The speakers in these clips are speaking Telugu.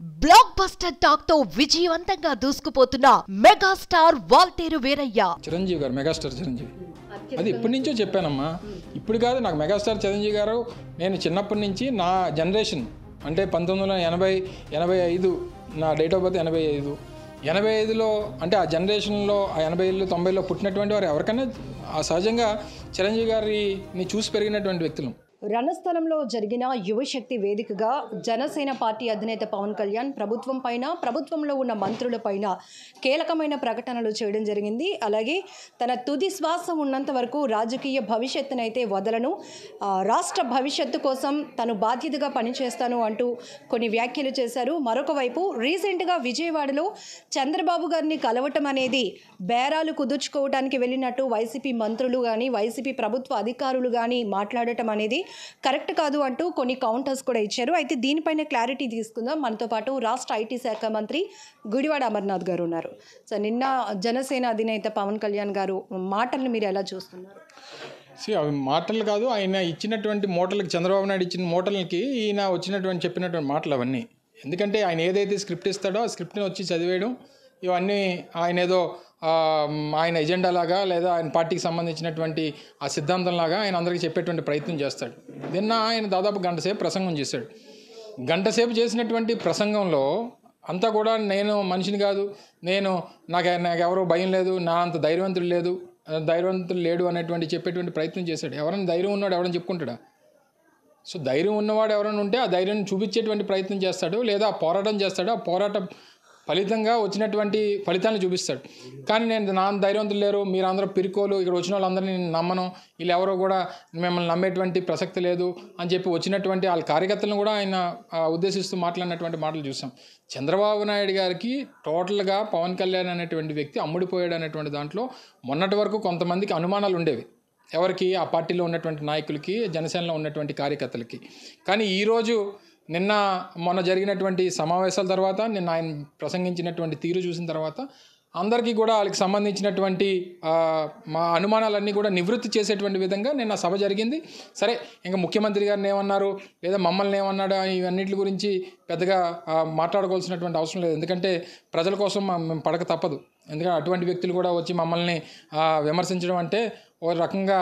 బ్లాక్ బస్టర్ టాక్తో విజయవంతంగా దూసుకుపోతున్న మెగాస్టార్ వాల్తేరు వీరయ్య. చిరంజీవి గారు మెగాస్టార్ చిరంజీవి. అది ఇప్పటి నుంచో చెప్పానమ్మా. ఇప్పుడు కాదు నాకు మెగాస్టార్ చిరంజీవి గారు నేను చిన్నప్పటి నుంచి నా జనరేషన్ అంటే పంతొమ్మిది వందల ఎనభై ఎనభై ఐదు నా డేట్ ఆఫ్ బర్త్ ఎనభై ఐదు. ఎనభై ఐదులో అంటే ఆ జనరేషన్లో ఆ ఎనభై ఏళ్ళు తొంభైలో పుట్టినటువంటి వారు ఎవరికైనా ఆ సహజంగా చిరంజీవి గారిని చూసి పెరిగినటువంటి వ్యక్తులు. రణస్థలంలో జరిగిన యువశక్తి వేదికగా జనసేన పార్టీ అధినేత పవన్ కళ్యాణ్ ప్రభుత్వం పైన ప్రభుత్వంలో ఉన్న మంత్రులపైన కీలకమైన ప్రకటనలు చేయడం జరిగింది. అలాగే తన తుది శ్వాస ఉన్నంత వరకు రాజకీయ భవిష్యత్తునైతే వదలను. రాష్ట్ర భవిష్యత్తు కోసం తను బాధ్యతగా పనిచేస్తాను అంటూ కొన్ని వ్యాఖ్యలు చేశారు. మరొక వైపు రీసెంట్గా విజయవాడలో చంద్రబాబు గారిని కలవటం అనేది బేరాలు కుదుర్చుకోవడానికి వెళ్ళినట్టు వైసీపీ మంత్రులు కానీ వైసీపీ ప్రభుత్వ అధికారులు కానీ మాట్లాడటం అనేది కరెక్ట్ కాదు అంటూ కొన్ని కౌంటర్స్ కూడా ఇచ్చారు. అయితే దీనిపైన క్లారిటీ తీసుకుందాం. మనతో పాటు రాష్ట్ర ఐటీ శాఖ మంత్రి గుడివాడ అమర్నాథ్ గారు ఉన్నారు. సో నిన్న జనసేన అధినేత పవన్ కళ్యాణ్ గారు మాటలను మీరు ఎలా చూస్తున్నారు? See, అవి మాటలు కాదు. ఆయన ఇచ్చినటువంటి మూటలకి చంద్రబాబు నాయుడు ఇచ్చిన మూటలకి ఈయన వచ్చినటువంటి చెప్పినటువంటి మాటలు అవన్నీ. ఎందుకంటే ఆయన ఏదైతే స్క్రిప్ట్ ఇస్తాడో ఆ స్క్రిప్ట్ని వచ్చి చదివేయడం ఇవన్నీ ఆయన ఏదో ఆయన ఎజెండా లాగా లేదా ఆయన పార్టీకి సంబంధించినటువంటి ఆ సిద్ధాంతం లాగా ఆయన అందరికీ చెప్పేటువంటి ప్రయత్నం చేస్తాడు. నిన్న ఆయన దాదాపు గంట సేపు ప్రసంగం చేశాడు. గంట సేపు చేసినటువంటి ప్రసంగంలో అంతా కూడా నేను మనిషిని కాదు నేను నాకు నాకు ఎవరో భయం లేదు నా అంత ధైర్యవంతుడు లేదు ధైర్యవంతుడు లేడు అనేటువంటి చెప్పేటువంటి ప్రయత్నం చేశాడు. ఎవరైనా ధైర్యం ఉన్నాడు ఎవరైనా చెప్పుకుంటాడా? సో ధైర్యం ఉన్నవాడు ఎవరైనా ఉంటే ఆ ధైర్యాన్ని చూపించేటువంటి ప్రయత్నం చేస్తాడు లేదా ఆ పోరాటం చేస్తాడు. ఆ పోరాటం ఫలితంగా వచ్చినటువంటి ఫలితాలను చూపిస్తాడు. కానీ నేను నా ధైర్యవంతులు లేరు మీరందరూ పిరుకోలు ఇక్కడ వచ్చిన వాళ్ళందరినీ నేను నమ్మను వీళ్ళు ఎవరో కూడా మిమ్మల్ని నమ్మేటువంటి ప్రసక్తి లేదు అని చెప్పి వచ్చినటువంటి వాళ్ళ కార్యకర్తలను కూడా ఆయన ఉద్దేశిస్తూ మాట్లాడినటువంటి మాటలు చూసాం. చంద్రబాబు నాయుడు గారికి టోటల్గా పవన్ కళ్యాణ్ అనేటువంటి వ్యక్తి అమ్ముడిపోయాడు అనేటువంటి దాంట్లో మొన్నటి వరకు కొంతమందికి అనుమానాలు ఉండేవి. ఎవరికి? ఆ పార్టీలో ఉన్నటువంటి నాయకులకి జనసేనలో ఉన్నటువంటి కార్యకర్తలకి. కానీ ఈరోజు నిన్న మొన్న జరిగినటువంటి సమావేశాల తర్వాత నిన్న ఆయన ప్రసంగించినటువంటి తీరు చూసిన తర్వాత అందరికీ కూడా వాళ్ళకి సంబంధించినటువంటి మా అనుమానాలన్నీ కూడా నివృత్తి చేసేటువంటి విధంగా నిన్న సభ జరిగింది. సరే ఇంకా ముఖ్యమంత్రి గారిని ఏమన్నారు? లేదా మమ్మల్ని ఏమన్నాడు? ఇవన్నిటి గురించి పెద్దగా మాట్లాడుకోవాల్సినటువంటి అవసరం లేదు. ఎందుకంటే ప్రజల కోసం మేము పడక తప్పదు. ఎందుకంటే అటువంటి వ్యక్తులు కూడా వచ్చి మమ్మల్ని విమర్శించడం అంటే ఓ రకంగా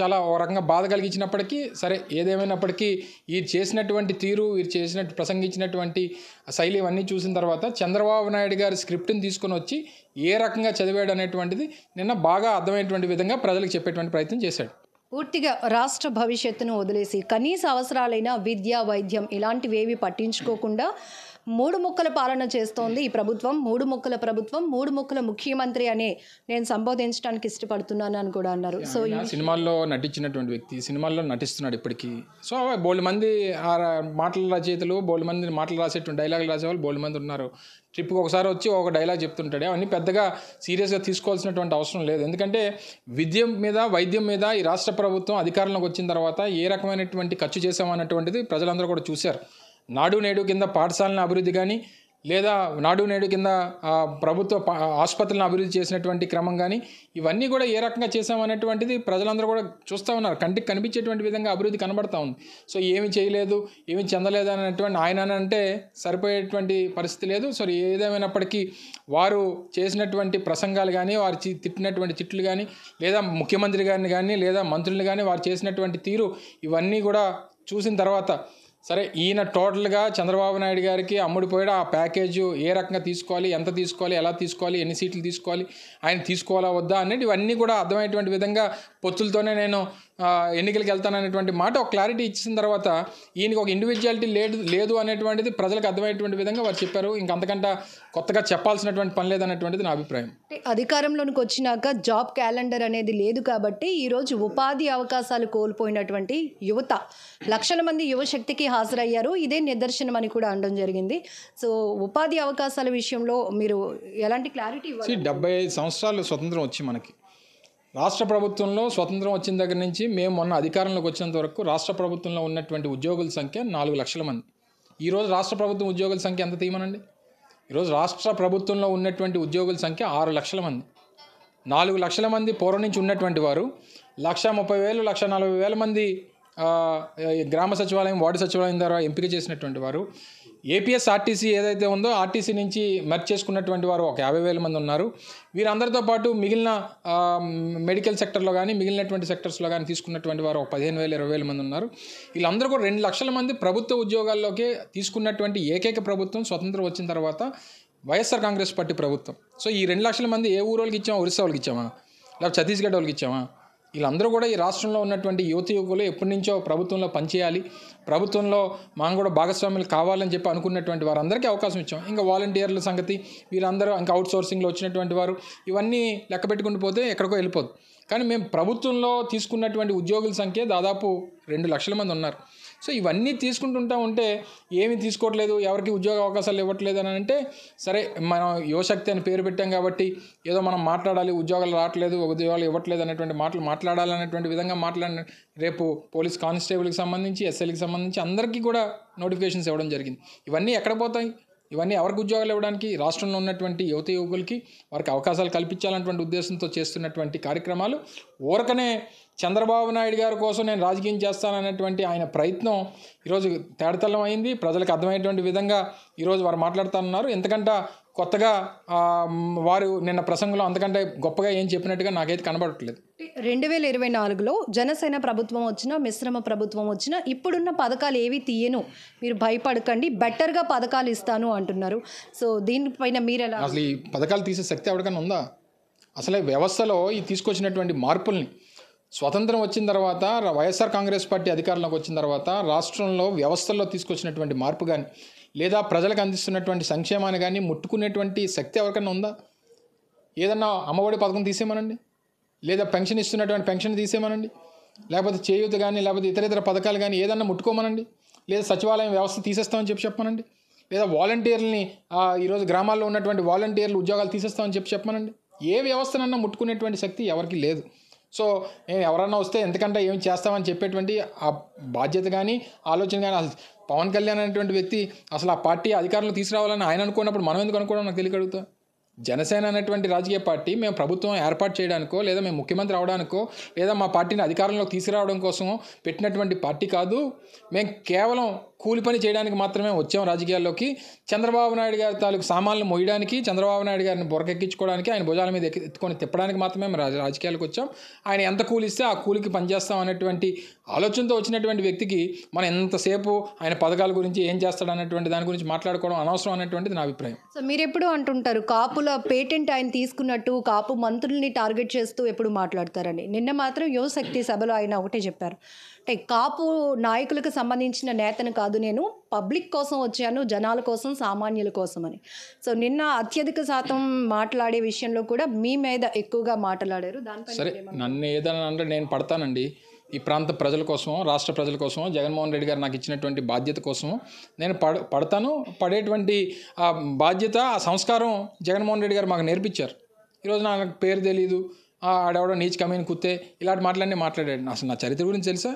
చాలా ఓ రకంగా బాధ కలిగించినప్పటికీ సరే ఏదేమైనప్పటికీ వీరు చేసినటువంటి తీరు వీరు చేసినట్టు ప్రసంగించినటువంటి శైలి ఇవన్నీ చూసిన తర్వాత చంద్రబాబు నాయుడు గారి స్క్రిప్ట్ని తీసుకొని వచ్చి ఏ రకంగా చదివాడు అనేటువంటిది నిన్న బాగా అర్థమైనటువంటి విధంగా ప్రజలకు చెప్పేటువంటి ప్రయత్నం చేశాడు. పూర్తిగా రాష్ట్ర భవిష్యత్తును వదిలేసి కనీస అవసరాలైన విద్య వైద్యం ఇలాంటివేవి పట్టించుకోకుండా మూడు ముక్కల పాలన చేస్తోంది ఈ ప్రభుత్వం. మూడు ముక్కల ప్రభుత్వం మూడు ముక్కల ముఖ్యమంత్రి అనే నేను సంబోధించడానికి ఇష్టపడుతున్నాను అని కూడా అన్నారు. సో ఆయన సినిమాల్లో నటించినటువంటి వ్యక్తి సినిమాల్లో నటిస్తున్నాడు ఇప్పటికీ. సో బోల్డ్ మంది మాటల రచయితలు బోల్డ్ మంది మాటలు రాసేటువంటి డైలాగులు రాసేవాళ్ళు బోల్డ్ మంది ఉన్నారు. ట్రిప్కి ఒకసారి వచ్చి ఒక డైలాగ్ చెప్తుంటాడు. అవన్నీ పెద్దగా సీరియస్గా తీసుకోవాల్సినటువంటి అవసరం లేదు. ఎందుకంటే విద్య మీద వైద్యం మీద ఈ రాష్ట్ర ప్రభుత్వం అధికారంలోకి వచ్చిన తర్వాత ఏ రకమైనటువంటి ఖర్చు చేసామన్నటువంటిది ప్రజలందరూ కూడా చూశారు. నాడు నేడు కింద పాఠశాలను అభివృద్ధి కానీ లేదా నాడు నేడు కింద ప్రభుత్వ పా- ఆసుపత్రులను అభివృద్ధి చేసినటువంటి క్రమం కానీ ఇవన్నీ కూడా ఏ రకంగా చేసామనేటువంటిది ప్రజలందరూ కూడా చూస్తూ ఉన్నారు. కంటికి కనిపించేటువంటి విధంగా అభివృద్ధి కనబడతా ఉంది. సో ఏమి చేయలేదు ఏమి చెందలేదు అనేటువంటి ఆయన అంటే సరిపోయేటువంటి పరిస్థితి లేదు. సో ఏదేమైనప్పటికీ వారు చేసినటువంటి ప్రసంగాలు కానీ వారు చి- తిట్టినటువంటి తిట్లు కానీ లేదా ముఖ్యమంత్రి గారిని కానీ లేదా మంత్రులు కానీ వారు చేసినటువంటి తీరు ఇవన్నీ కూడా చూసిన తర్వాత సరే ఈయన టోటల్గా చంద్రబాబు నాయుడు గారికి అమ్ముడిపోయాడు. ఆ ప్యాకేజ్ ఏ రకంగా తీసుకోవాలి ఎంత తీసుకోవాలి ఎలా తీసుకోవాలి ఎన్ని సీట్లు తీసుకోవాలి ఆయన తీసుకోవాలా వద్దా అనేది ఇవన్నీ కూడా అర్థమయ్యేటువంటి విధంగా పొత్తులతోనే నేను ఎన్నికలకు వెళ్తాననేటువంటి మాట ఒక క్లారిటీ ఇచ్చిన తర్వాత ఈయనకి ఒక ఇండివిజువాలిటీ లేదు లేదు అనేటువంటిది ప్రజలకు అర్థమయ్యేటువంటి విధంగా వారు చెప్పారు. ఇంకంతకంటే కొత్తగా చెప్పాల్సినటువంటి పని లేదనేటువంటిది నా అభిప్రాయం. అంటే అధికారంలోనికి వచ్చినాక జాబ్ క్యాలెండర్ అనేది లేదు కాబట్టి ఈరోజు ఉపాధి అవకాశాలు కోల్పోయినటువంటి యువత లక్షల మంది యువశక్తికి హాజరయ్యారు. ఇదే నిదర్శనం అని కూడా అనడం జరిగింది. సో ఉపాధి అవకాశాల విషయంలో మీరు ఎలాంటి క్లారిటీ డెబ్బై ఐదు సంవత్సరాలు స్వతంత్రం వచ్చి మనకి. రాష్ట్ర ప్రభుత్వంలో స్వతంత్రం వచ్చిన దగ్గర నుంచి మేము మొన్న అధికారంలోకి వచ్చినంత వరకు రాష్ట్ర ప్రభుత్వంలో ఉన్నటువంటి ఉద్యోగుల సంఖ్య నాలుగు లక్షల మంది. ఈరోజు రాష్ట్ర ప్రభుత్వం ఉద్యోగుల సంఖ్య ఎంత తీయమనండి? ఈరోజు రాష్ట్ర ప్రభుత్వంలో ఉన్నటువంటి ఉద్యోగుల సంఖ్య ఆరు లక్షల మంది. నాలుగు లక్షల మంది పూర్వం నుంచి ఉన్నటువంటి వారు లక్ష ముప్పై వేలు లక్ష నలభై వేల మంది ఈ గ్రామ సచివాలయం వార్డు సచివాలయం ద్వారా ఎంపిక చేసినటువంటి వారు. ఏపీఎస్ ఆర్టీసీ ఏదైతే ఉందో ఆర్టీసీ నుంచి మర్చి చేసుకున్నటువంటి వారు ఒక యాభై వేల మంది ఉన్నారు. వీరందరితో పాటు మిగిలిన మెడికల్ సెక్టర్లో కానీ మిగిలినటువంటి సెక్టర్స్లో కానీ తీసుకున్నటువంటి వారు ఒక పదిహేను వేల ఇరవై వేల మంది ఉన్నారు. వీళ్ళందరూ కూడా రెండు లక్షల మంది ప్రభుత్వ ఉద్యోగాల్లోకి తీసుకున్నటువంటి ఏకైక ప్రభుత్వం స్వతంత్రం వచ్చిన తర్వాత వైఎస్ఆర్ కాంగ్రెస్ పార్టీ ప్రభుత్వం. సో ఈ రెండు లక్షల మంది ఏ ఊరు వాళ్ళకి ఇచ్చామా? ఒరిస్సా వాళ్ళకి ఇచ్చామా? లేకపోతే ఛత్తీస్గఢ్ వాళ్ళకి ఇచ్చామా? వీళ్ళందరూ కూడా ఈ రాష్ట్రంలో ఉన్నటువంటి యువత యువకులు ఎప్పటి నుంచో ప్రభుత్వంలో పనిచేయాలి ప్రభుత్వంలో మనం కూడా భాగస్వాములు కావాలని చెప్పి అనుకున్నటువంటి వారందరికీ అవకాశం ఇచ్చాం. ఇంకా వాలంటీర్ల సంగతి వీళ్ళందరూ ఇంకా అవుట్ సోర్సింగ్లో వచ్చినటువంటి వారు ఇవన్నీ లెక్క పెట్టుకుంటూ పోతే ఎక్కడికో వెళ్ళిపోదు. కానీ మేము ప్రభుత్వంలో తీసుకున్నటువంటి ఉద్యోగుల సంఖ్య దాదాపు రెండు లక్షల మంది ఉన్నారు. సో ఇవన్నీ తీసుకుంటుంటా ఉంటే ఏమీ తీసుకోవట్లేదు ఎవరికి ఉద్యోగ అవకాశాలు ఇవ్వట్లేదు అని అంటే సరే మనం యువశక్తి అని పేరు పెట్టాం కాబట్టి ఏదో మనం మాట్లాడాలి ఉద్యోగాలు రావట్లేదు ఉద్యోగాలు ఇవ్వట్లేదు అనేటువంటి మాటలు మాట్లాడాలనేటువంటి విధంగా మాట్లాడిన రేపు పోలీస్ కానిస్టేబుల్కి సంబంధించి ఎస్ఎల్కి సంబంధించి అందరికీ కూడా నోటిఫికేషన్స్ ఇవ్వడం జరిగింది. ఇవన్నీ ఎక్కడ పోతాయి? ఇవన్నీ ఎవరికి ఉద్యోగాలు ఇవ్వడానికి రాష్ట్రంలో ఉన్నటువంటి యువత యువకులకి వారికి అవకాశాలు కల్పించాలన్నటువంటి ఉద్దేశంతో చేస్తున్నటువంటి కార్యక్రమాలు. ఊరకనే చంద్రబాబు నాయుడు గారి కోసం నేను రాజకీయం చేస్తాననేటువంటి ఆయన ప్రయత్నం ఈరోజు తేడతల్లం అయింది. ప్రజలకు అర్థమయ్యేటువంటి విధంగా ఈరోజు వారు మాట్లాడుతున్నారు ఎందుకంటే కొత్తగా వారు నిన్న ప్రసంగంలో అంతకంటే గొప్పగా ఏం చెప్పినట్టుగా నాకైతే కనబడట్లేదు. రెండు వేల ఇరవై నాలుగులో జనసేన ప్రభుత్వం వచ్చినా మిశ్రమ ప్రభుత్వం వచ్చినా ఇప్పుడున్న పథకాలు ఏవి తీయను మీరు భయపడకండి బెటర్గా పథకాలు ఇస్తాను అంటున్నారు. సో దీనిపైన మీరు ఎలా అసలు ఈ పథకాలు తీసే శక్తి ఎవరికైనా ఉందా? అసలే వ్యవస్థలో ఈ తీసుకొచ్చినటువంటి మార్పుల్ని స్వతంత్రం వచ్చిన తర్వాత వైఎస్ఆర్ కాంగ్రెస్ పార్టీ అధికారంలోకి వచ్చిన తర్వాత రాష్ట్రంలో వ్యవస్థల్లో తీసుకొచ్చినటువంటి మార్పు కానీ లేదా ప్రజలకు అందిస్తున్నటువంటి సంక్షేమాన్ని కానీ ముట్టుకునేటువంటి శక్తి ఎవరికైనా ఉందా? ఏదన్నా అమ్మఒడి పథకం తీసేయమనండి? లేదా పెన్షన్ ఇస్తున్నటువంటి పెన్షన్ తీసేయమనండి? లేకపోతే చేయూత కానీ లేకపోతే ఇతర ఇతర పథకాలు కానీ ఏదన్నా ముట్టుకోమనండి? లేదా సచివాలయం వ్యవస్థ తీసేస్తామని చెప్పి చెప్పమనండి? లేదా వాలంటీర్లని ఆ, ఈరోజు గ్రామాల్లో ఉన్నటువంటి వాలంటీర్లు ఉద్యోగాలు తీసేస్తామని చెప్పి చెప్పమనండి? ఏ వ్యవస్థనన్నా ముట్టుకునేటువంటి శక్తి ఎవరికి లేదు. సో నేను ఎవరన్నా వస్తే ఎందుకంటే ఏం చేస్తామని చెప్పేటువంటి ఆ బాధ్యత కానీ ఆలోచన కానీ పవన్ కళ్యాణ్ అనేటువంటి వ్యక్తి అసలు ఆ పార్టీ అధికారంలో తీసుకురావాలని ఆయన అనుకున్నప్పుడు మనం ఎందుకు అనుకోవడం నాకు తెలియగలుగుతా జనసేన అనేటువంటి రాజకీయ పార్టీ మేము ప్రభుత్వం ఏర్పాటు చేయడానికో లేదా మేము ముఖ్యమంత్రి అవడానికో లేదా మా పార్టీని అధికారంలోకి తీసుకురావడం కోసం పెట్టినటువంటి పార్టీ కాదు. మేము కేవలం కూలి పని చేయడానికి మాత్రమే వచ్చాం రాజకీయాల్లోకి. చంద్రబాబు నాయుడు గారి తాలూకు సామాన్లు మోయడానికి చంద్రబాబు నాయుడు గారిని బొరకెక్కించుకోవడానికి ఆయన భుజాల మీద ఎత్తుకొని తిప్పడానికి మాత్రమే రాజ- రాజకీయాలకు వచ్చాం. ఆయన ఎంత కూలి ఇస్తే ఆ కూలికి పనిచేస్తాం అనేటువంటి ఆలోచనతో వచ్చినటువంటి వ్యక్తికి మనం ఎంతసేపు ఆయన పథకాల గురించి ఏం చేస్తాడు అనేటువంటి దాని గురించి మాట్లాడుకోవడం అనవసరం అనేటువంటిది నా అభిప్రాయం. సో మీరు ఎప్పుడు అంటుంటారు కాపుల పేటెంట్ ఆయన తీసుకున్నట్టు కాపు మంత్రుల్ని టార్గెట్ చేస్తూ ఎప్పుడు మాట్లాడతారని? నిన్న మాత్రం యువశక్తి సభలో ఆయన ఒకటే చెప్పారు. అంటే కాపు నాయకులకు సంబంధించిన నేతను కాదు నేను పబ్లిక్ కోసం వచ్చాను జనాల కోసం సామాన్యుల కోసం అని సో నిన్న అత్యధిక శాతం మాట్లాడే విషయంలో కూడా మీ మీద ఎక్కువగా మాట్లాడారు. దానిపై సరే నన్ను ఏదైనా అంటే నేను పడతానండి. ఈ ప్రాంత ప్రజల కోసం రాష్ట్ర ప్రజల కోసం జగన్మోహన్ రెడ్డి గారు నాకు ఇచ్చినటువంటి బాధ్యత కోసం నేను పడ పడతాను పడేటువంటి ఆ బాధ్యత ఆ సంస్కారం జగన్మోహన్ రెడ్డి గారు మాకు నేర్పించారు. ఈరోజు నాకు పేరు తెలియదు ఆ, ఆడెవడో నీచ్ కమీని కుత్తే ఇలాంటి మాటలన్నీ మాట్లాడాడు. అసలు నా చరిత్ర గురించి తెలుసా?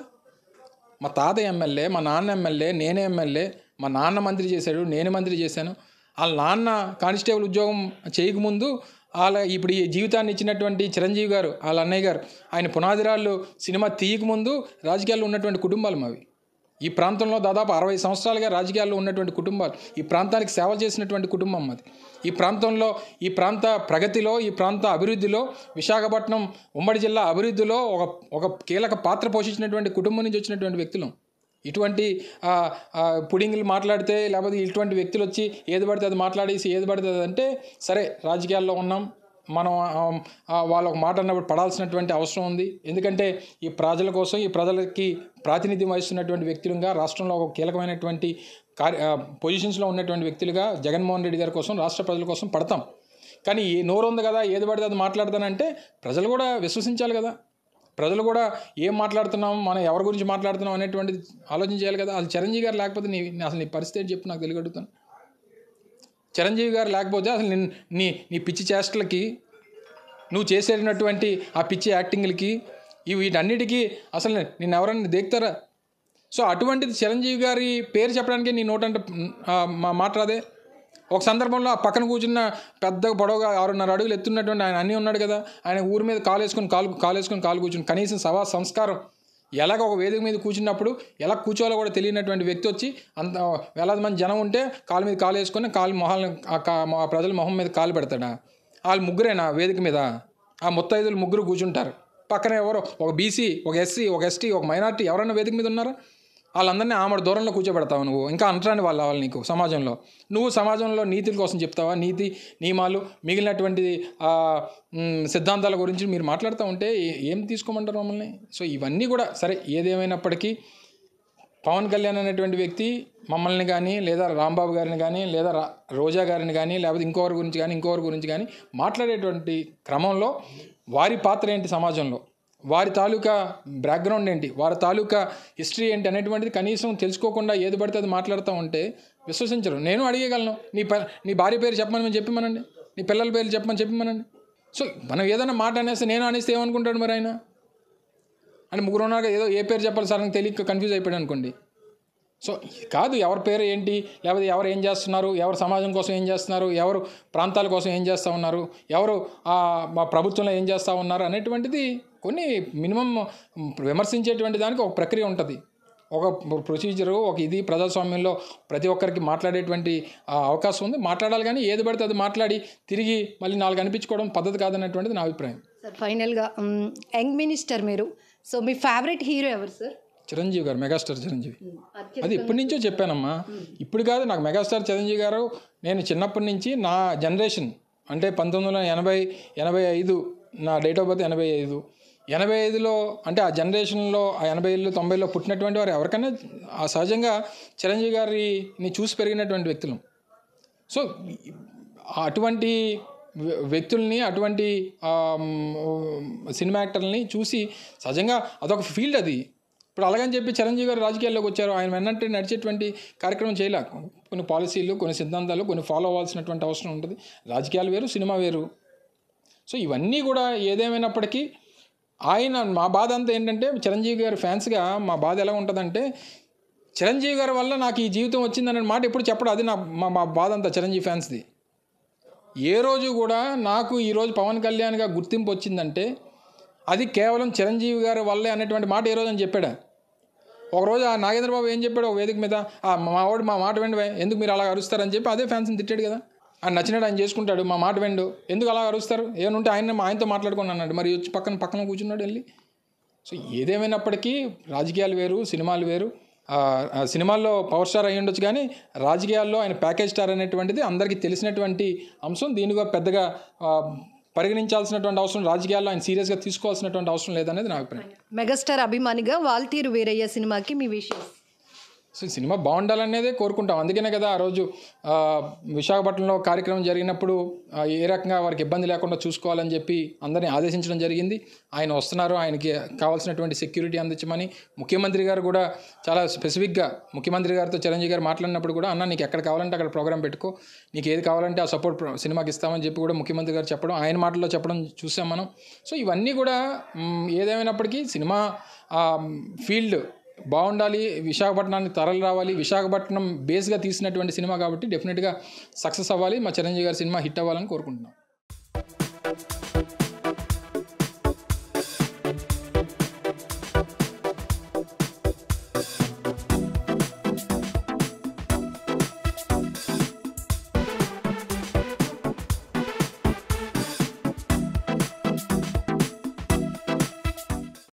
మా తాత ఎమ్మెల్యే మా నాన్న ఎమ్మెల్యే నేనే ఎమ్మెల్యే మా నాన్న మంత్రి చేశాడు నేను మంత్రి చేశాను. వాళ్ళ నాన్న కానిస్టేబుల్ ఉద్యోగం చేయకముందు వాళ్ళ ఇప్పుడు ఈ జీవితాన్ని ఇచ్చినటువంటి చిరంజీవి గారు వాళ్ళ అన్నయ్య గారు ఆయన పునాదిరాళ్ళు సినిమా తీయకముందు రాజకీయాల్లో ఉన్నటువంటి కుటుంబాలు మావి. ఈ ప్రాంతంలో దాదాపు అరవై సంవత్సరాలుగా రాజకీయాల్లో ఉన్నటువంటి కుటుంబాలు ఈ ప్రాంతానికి సేవ చేసినటువంటి కుటుంబం అది. ఈ ప్రాంతంలో ఈ ప్రాంత ప్రగతిలో ఈ ప్రాంత అభివృద్ధిలో విశాఖపట్నం ఉమ్మడి జిల్లా అభివృద్ధిలో ఒక ఒక కీలక పాత్ర పోషించినటువంటి కుటుంబం నుంచి వచ్చినటువంటి వ్యక్తులు. ఇటువంటి పుడింగులు మాట్లాడితే లేకపోతే ఇటువంటి వ్యక్తులు వచ్చి ఏది పడితే అది మాట్లాడేసి ఏది పడితే అది అంటే సరే రాజకీయాల్లో ఉన్నాం మనం వాళ్ళ ఒక మాట అన్నప్పుడు పడాల్సినటువంటి అవసరం ఉంది. ఎందుకంటే ఈ ప్రజల కోసం ఈ ప్రజలకి ప్రాతినిధ్యం వహిస్తున్నటువంటి వ్యక్తులుగా రాష్ట్రంలో ఒక కీలకమైనటువంటి కార్య పొజిషన్స్లో ఉన్నటువంటి వ్యక్తులుగా జగన్మోహన్ రెడ్డి గారి కోసం రాష్ట్ర ప్రజల కోసం పడతాం. కానీ ఈ నోరు ఉంది కదా ఏది పడితే అది మాట్లాడతానంటే ప్రజలు కూడా విశ్వసించాలి కదా. ప్రజలు కూడా ఏం మాట్లాడుతున్నాం మనం ఎవరి గురించి మాట్లాడుతున్నాం అనేటువంటిది ఆలోచన చేయాలి కదా. అసలు చిరంజీవి గారు లేకపోతే నీ అసలు నీ పరిస్థితి చెప్పి చెప్పు నాకు తెలియగలుగుతాను. చిరంజీవి గారు లేకపోతే అసలు నీ నీ పిచ్చి చేష్టలకి నువ్వు చేసేటటువంటి ఆ పిచ్చి యాక్టింగ్లకి ఇవి వీటన్నిటికీ అసలు నిన్ను ఎవరన్నా దేక్తారా? సో అటువంటిది చిరంజీవి గారి పేరు చెప్పడానికి నీ నోటంటే మాట్లాదే మా మాట ఒక సందర్భంలో ఆ పక్కన కూర్చున్న పెద్ద పొడవుగా ఆరున్నర అడుగులు ఎత్తున్నటువంటి ఆయన అన్నీ ఉన్నాడు కదా ఆయన ఊరి మీద కాలు వేసుకొని కాలు కాలు వేసుకొని కాలు కూర్చుని కనీసం సభా సంస్కారం ఎలాగ ఒక వేదిక మీద కూర్చున్నప్పుడు ఎలా కూర్చోవాలో కూడా తెలియనటువంటి వ్యక్తి వచ్చి అంత వేలాది మంది జనం ఉంటే కాలు మీద కాలు వేసుకొని కాలు మొహాలను ఆ ప్రజల మొహం మీద కాలు పెడతాడా? వాళ్ళు ముగ్గురేనా వేదిక మీద? ఆ ముత్తైదులు ముగ్గురు కూర్చుంటారు. పక్కన ఎవరో ఒక బీసీ ఒక ఎస్సీ ఒక ఎస్టీ ఒక మైనార్టీ ఎవరైనా వేదిక మీద ఉన్నారా? వాళ్ళందరినీ ఆమె దూరంలో కూర్చోబెడతావు నువ్వు. ఇంకా అంటరాని వాళ్ళు వాళ్ళు నీకు సమాజంలో. నువ్వు సమాజంలో నీతుల కోసం చెప్తావా? నీతి నియమాలు మిగిలినటువంటి సిద్ధాంతాల గురించి మీరు మాట్లాడుతూ ఉంటే ఏం తీసుకోమంటారు మమ్మల్ని? సో ఇవన్నీ కూడా సరే ఏదేమైనప్పటికీ పవన్ కళ్యాణ్ అనేటువంటి వ్యక్తి మమ్మల్ని కానీ లేదా రాంబాబు గారిని కానీ లేదా రా- రోజా గారిని కానీ లేకపోతే ఇంకోరి గురించి కానీ ఇంకోరి గురించి కానీ మాట్లాడేటువంటి క్రమంలో వారి పాత్ర ఏంటి సమాజంలో? వారి తాలూకా బ్యాక్గ్రౌండ్ ఏంటి? వారి తాలూకా హిస్టరీ ఏంటి అనేటువంటిది కనీసం తెలుసుకోకుండా ఏది పడితే అది మాట్లాడుతూ ఉంటే విశ్వసించరు. నేను అడిగగలను నీ ప నీ భార్య పేరు చెప్పమని చెప్పి మనండి. నీ పిల్లల పేరు చెప్పమని చెప్పమనండి సో మనం ఏదైనా మాట అనేస్తే నేను అనేస్తే ఏమనుకుంటాడు మరి ఆయన? అని ముగ్గురు ఉన్నారు ఏదో ఏ పేరు చెప్పాలి సార్ అని తెలియక కన్ఫ్యూజ్ అయిపోయాడు అనుకోండి. సో కాదు ఎవరి పేరు ఏంటి? లేకపోతే ఎవరు ఏం చేస్తున్నారు? ఎవరు సమాజం కోసం ఏం చేస్తున్నారు? ఎవరు ప్రాంతాల కోసం ఏం చేస్తూ ఉన్నారు? ఎవరు మా ప్రభుత్వంలో ఏం చేస్తూ ఉన్నారు? అనేటువంటిది కొన్ని మినిమం విమర్శించేటువంటి దానికి ఒక ప్రక్రియ ఉంటుంది. ఒక ప్రొసీజరు ఒక ఇది ప్రజాస్వామ్యంలో ప్రతి ఒక్కరికి మాట్లాడేటువంటి అవకాశం ఉంది. మాట్లాడాలి కానీ ఏది పడితే అది మాట్లాడి తిరిగి మళ్ళీ నాలుగు అనిపించుకోవడం పద్ధతి కాదనేటువంటిది నా అభిప్రాయం. సార్ ఫైనల్గా యంగ్ మినిస్టర్ మీరు. సో మీ ఫేవరెట్ హీరో ఎవరు సార్? చిరంజీవి గారు మెగాస్టార్ చిరంజీవి. అది ఇప్పటి నుంచో చెప్పానమ్మా. ఇప్పుడు కాదు నాకు మెగాస్టార్ చిరంజీవి గారు నేను చిన్నప్పటి నుంచి నా జనరేషన్ అంటే పంతొమ్మిది వందల ఎనభై ఎనభై ఐదు నా డేట్ ఆఫ్ బర్త్ ఎనభై ఐదు. ఎనభై ఐదులో అంటే ఆ జనరేషన్లో ఆ ఎనభై ఏళ్ళు తొంభైలో పుట్టినటువంటి వారు ఎవరికైనా ఆ సహజంగా చిరంజీవి గారిని చూసి పెరిగినటువంటి వ్యక్తులు. సో అటువంటి వ్యక్తుల్ని అటువంటి సినిమా యాక్టర్ని చూసి సహజంగా అదొక ఫీల్డ్ అది. ఇప్పుడు అలాగని చెప్పి చిరంజీవి గారు రాజకీయాల్లోకి వచ్చారు. ఆయన వెన్నట్టు నడిచేటువంటి కార్యక్రమం చేయలే. కొన్ని పాలసీలు కొన్ని సిద్ధాంతాలు కొన్ని ఫాలో అవ్వాల్సినటువంటి అవసరం ఉంటుంది. రాజకీయాలు వేరు సినిమా వేరు. సో ఇవన్నీ కూడా ఏదేమైనప్పటికీ ఆయన మా బాధ అంతా ఏంటంటే చిరంజీవి గారి ఫ్యాన్స్గా మా బాధ ఎలా ఉంటుందంటే చిరంజీవి గారి వల్ల నాకు ఈ జీవితం వచ్చిందనే మాట ఎప్పుడు చెప్పడం అది నా మా మా బాధ అంతా చిరంజీవి ఫ్యాన్స్ది. ఏ రోజు కూడా నాకు ఈరోజు పవన్ కళ్యాణ్గా గుర్తింపు వచ్చిందంటే అది కేవలం చిరంజీవి గారి వల్లే అనేటువంటి మాట ఏ రోజు అని చెప్పాడా? ఒకరోజు ఆ నాగేంద్రబాబు ఏం చెప్పాడు ఒక వేదిక మీద? మా వాడు మా మాట వెండు ఎందుకు మీరు అలా అరుస్తారని చెప్పి అదే ఫ్యాన్స్ని తిట్టాడు కదా. ఆయన నచ్చినట్టు ఆయన చేసుకుంటాడు మా మాట వెండు. ఎందుకు అలా అరుస్తారు? ఏమనుంటే ఆయన ఆయనతో మాట్లాడుకుని అన్నాడు. మరి వచ్చి పక్కన పక్కన కూర్చున్నాడు వెళ్ళి. సో ఏదేమైనప్పటికీ రాజకీయాలు వేరు సినిమాలు వేరు. సినిమాల్లో పవర్ స్టార్ అయ్యి ఉండొచ్చు కానీ రాజకీయాల్లో ఆయన ప్యాకేజ్ స్టార్ అనేటువంటిది అందరికీ తెలిసినటువంటి అంశం. దీనిగా పెద్దగా పరిగణించాల్సినటువంటి అవసరం రాజకీయాల్లో ఆయన సీరియస్గా తీసుకోవాల్సినటువంటి అవసరం లేదనేది నా అభిప్రాయం. మెగాస్టార్ అభిమానిగా వాల్తీరు వీరయ్య సినిమాకి మీ విషయం? సో సినిమా బాగుండాలనేదే కోరుకుంటాం. అందుకనే కదా ఆ రోజు విశాఖపట్నంలో కార్యక్రమం జరిగినప్పుడు ఏ రకంగా వారికి ఇబ్బంది లేకుండా చూసుకోవాలని చెప్పి అందరినీ ఆదేశించడం జరిగింది. ఆయన వస్తున్నారు ఆయనకి కావాల్సినటువంటి సెక్యూరిటీ అందించమని. ముఖ్యమంత్రి గారు కూడా చాలా స్పెసిఫిక్గా ముఖ్యమంత్రి గారితో చిరంజీవి గారు మాట్లాడినప్పుడు కూడా అన్న నీకు ఎక్కడ కావాలంటే అక్కడ ప్రోగ్రామ్ పెట్టుకో. నీకు ఏది కావాలంటే ఆ సపోర్ట్ సినిమాకి ఇస్తామని చెప్పి కూడా ముఖ్యమంత్రి గారు చెప్పడం ఆయన మాటల్లో చెప్పడం చూసాం మనం. సో ఇవన్నీ కూడా ఏదేమైనప్పటికీ సినిమా ఫీల్డ్ బాగుండాలి విశాఖపట్నానికి తరలి రావాలి. విశాఖపట్నం బేస్గా తీసినటువంటి సినిమా కాబట్టి డెఫినెట్గా సక్సెస్ అవ్వాలి. మా చిరంజీవి గారి సినిమా హిట్ అవ్వాలని కోరుకుంటున్నాం.